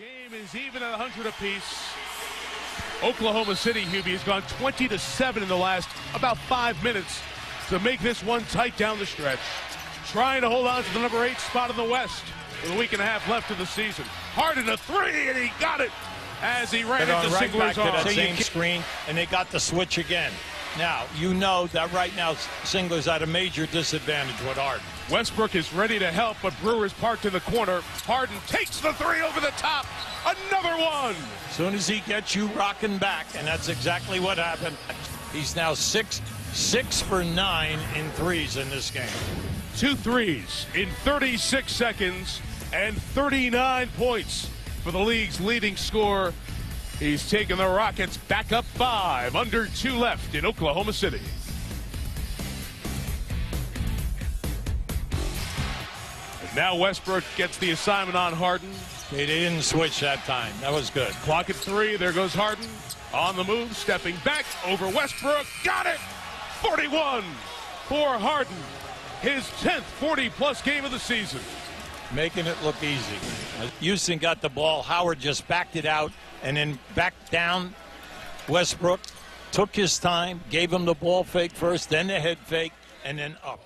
Game is even at 100 apiece. Oklahoma City, Hubie, has gone 20 to 7 in the last about five minutes to make this one tight down the stretch. Trying to hold on to the number eight spot in the West with a week and a half left of the season. Harden a three, and he got it as he ran They're into right Singler's back to that arms. same screen, and they got the switch again. Now, you know that right now Singler's at a major disadvantage with Harden. Westbrook is ready to help, but Brewer's parked in the corner. Harden takes the three over the top. Another one. As soon as he gets you rocking back, and that's exactly what happened. He's now six, six for nine in threes in this game. Two threes in 36 seconds and 39 points for the league's leading scorer. He's taken the Rockets back up five, under two left in Oklahoma City. And now Westbrook gets the assignment on Harden. They didn't switch that time. That was good. Clock at three. There goes Harden. On the move, stepping back over Westbrook. Got it! 41 for Harden. His 10th 40 plus game of the season. Making it look easy. Houston got the ball. Howard just backed it out and then backed down. Westbrook took his time, gave him the ball fake first, then the head fake, and then up.